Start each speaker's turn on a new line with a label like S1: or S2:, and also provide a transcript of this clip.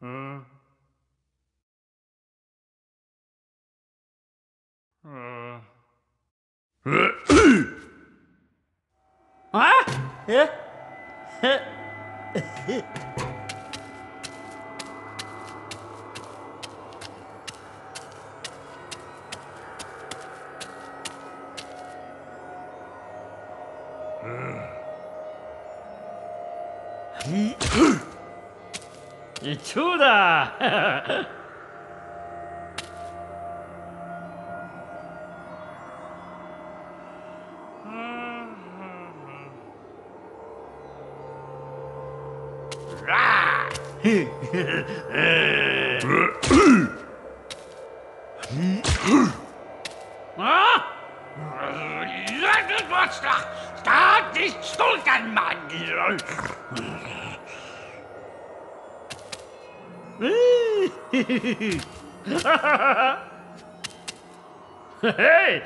S1: うん。
S2: あえ。Wat slag! Staat die stolken man!
S1: Hey! Hey!